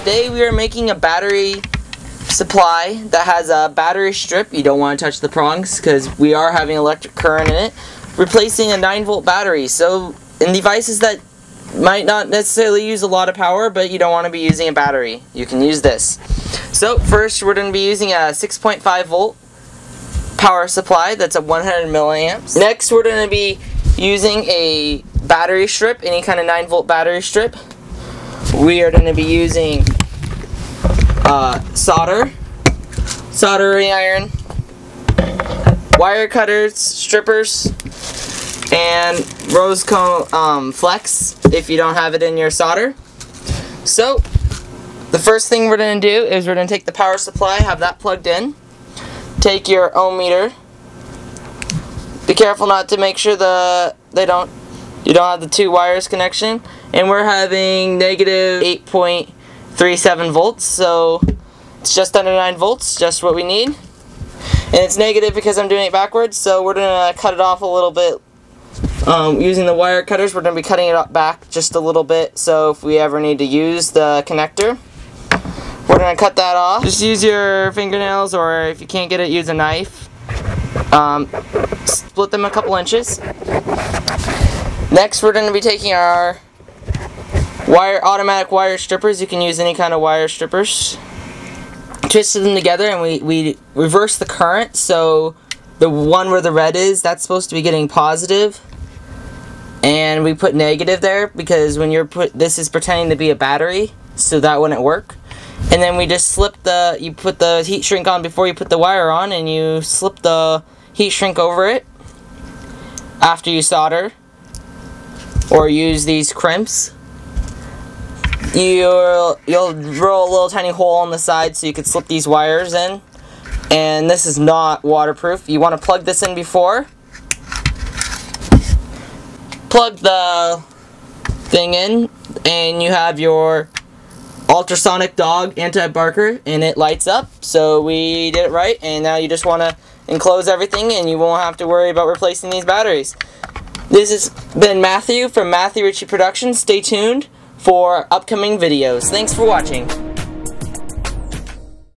today we are making a battery supply that has a battery strip. You don't want to touch the prongs because we are having electric current in it. Replacing a 9 volt battery. So in devices that might not necessarily use a lot of power, but you don't want to be using a battery, you can use this. So first we're going to be using a 6.5 volt power supply that's a 100 milliamps. Next we're going to be using a battery strip, any kind of 9 volt battery strip. We are going to be using uh, solder, soldering iron, wire cutters, strippers, and rosin core um, flux if you don't have it in your solder. So, the first thing we're going to do is we're going to take the power supply, have that plugged in, take your ohm meter, be careful not to make sure the they don't you don't have the two wires connection, and we're having negative 8.37 volts, so it's just under 9 volts, just what we need. And it's negative because I'm doing it backwards, so we're going to cut it off a little bit um, using the wire cutters, we're going to be cutting it up back just a little bit, so if we ever need to use the connector, we're to cut that off. Just use your fingernails, or if you can't get it, use a knife. Um, split them a couple inches. Next, we're going to be taking our wire automatic wire strippers. You can use any kind of wire strippers. Twist them together, and we, we reverse the current, so the one where the red is, that's supposed to be getting positive and we put negative there because when you're put this is pretending to be a battery so that wouldn't work and then we just slip the you put the heat shrink on before you put the wire on and you slip the heat shrink over it after you solder or use these crimps you'll you'll drill a little tiny hole on the side so you can slip these wires in. And this is not waterproof. You want to plug this in before? Plug the thing in and you have your ultrasonic dog anti-barker and it lights up. So we did it right and now you just want to enclose everything and you won't have to worry about replacing these batteries. This has been Matthew from Matthew Richey Productions. Stay tuned for upcoming videos. Thanks for watching